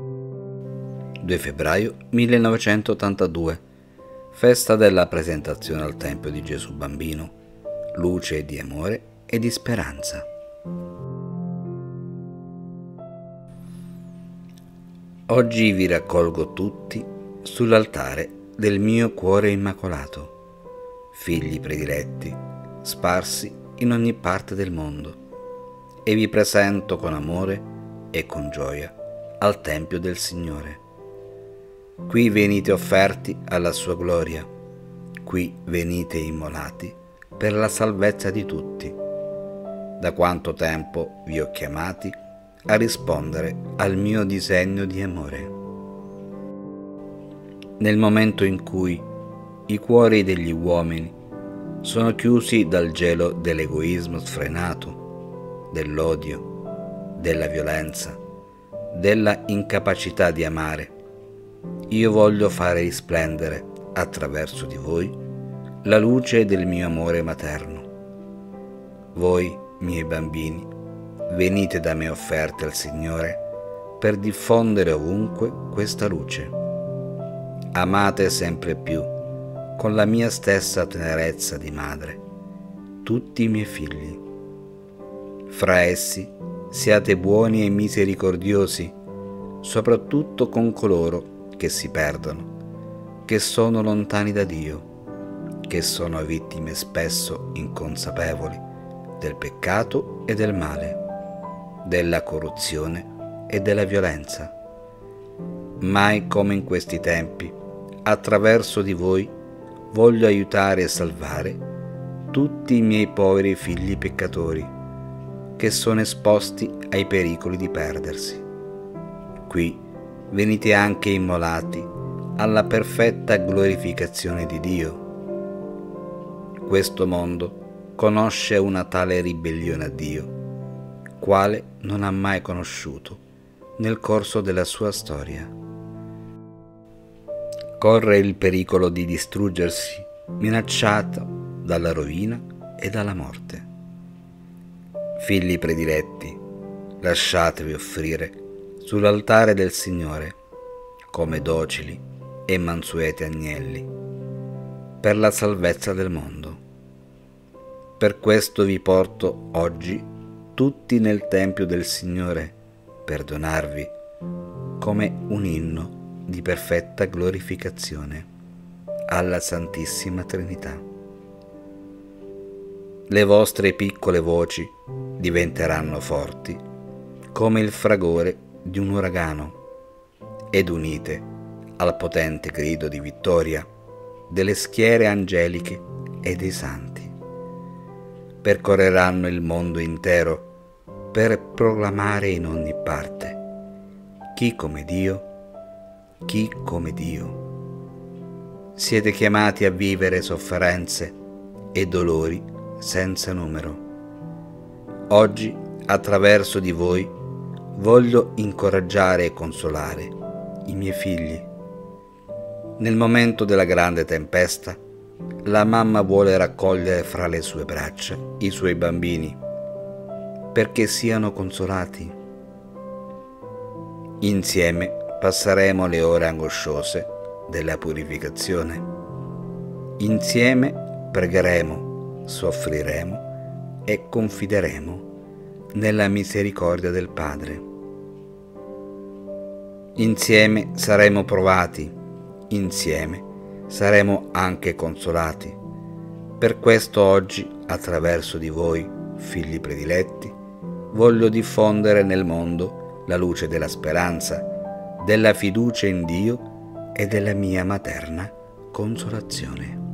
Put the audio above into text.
2 febbraio 1982, festa della presentazione al Tempio di Gesù Bambino, luce di amore e di speranza. Oggi vi raccolgo tutti sull'altare del mio cuore immacolato, figli prediletti, sparsi in ogni parte del mondo, e vi presento con amore e con gioia al Tempio del Signore. Qui venite offerti alla sua gloria, qui venite immolati per la salvezza di tutti. Da quanto tempo vi ho chiamati a rispondere al mio disegno di amore. Nel momento in cui i cuori degli uomini sono chiusi dal gelo dell'egoismo sfrenato, dell'odio, della violenza, della incapacità di amare, io voglio fare risplendere attraverso di voi la luce del mio amore materno. Voi, miei bambini, venite da me offerte al Signore per diffondere ovunque questa luce. Amate sempre più, con la mia stessa tenerezza di madre, tutti i miei figli. Fra essi siate buoni e misericordiosi, soprattutto con coloro che si perdono, che sono lontani da Dio, che sono vittime spesso inconsapevoli del peccato e del male della corruzione e della violenza. Mai come in questi tempi, attraverso di voi, voglio aiutare e salvare tutti i miei poveri figli peccatori che sono esposti ai pericoli di perdersi. Qui venite anche immolati alla perfetta glorificazione di Dio. Questo mondo conosce una tale ribellione a Dio quale non ha mai conosciuto nel corso della sua storia. Corre il pericolo di distruggersi, minacciato dalla rovina e dalla morte. Figli prediletti, lasciatevi offrire sull'altare del Signore come docili e mansueti agnelli per la salvezza del mondo. Per questo vi porto oggi tutti nel Tempio del Signore per donarvi come un inno di perfetta glorificazione alla Santissima Trinità. Le vostre piccole voci diventeranno forti come il fragore di un uragano ed unite al potente grido di vittoria delle schiere angeliche e dei santi. Percorreranno il mondo intero per proclamare in ogni parte chi come Dio, chi come Dio. Siete chiamati a vivere sofferenze e dolori senza numero. Oggi, attraverso di voi, voglio incoraggiare e consolare i miei figli. Nel momento della grande tempesta, la mamma vuole raccogliere fra le sue braccia i suoi bambini perché siano consolati. Insieme passeremo le ore angosciose della purificazione. Insieme pregheremo, soffriremo e confideremo nella misericordia del Padre. Insieme saremo provati, insieme saremo anche consolati. Per questo oggi, attraverso di voi, figli prediletti, voglio diffondere nel mondo la luce della speranza, della fiducia in Dio e della mia materna consolazione.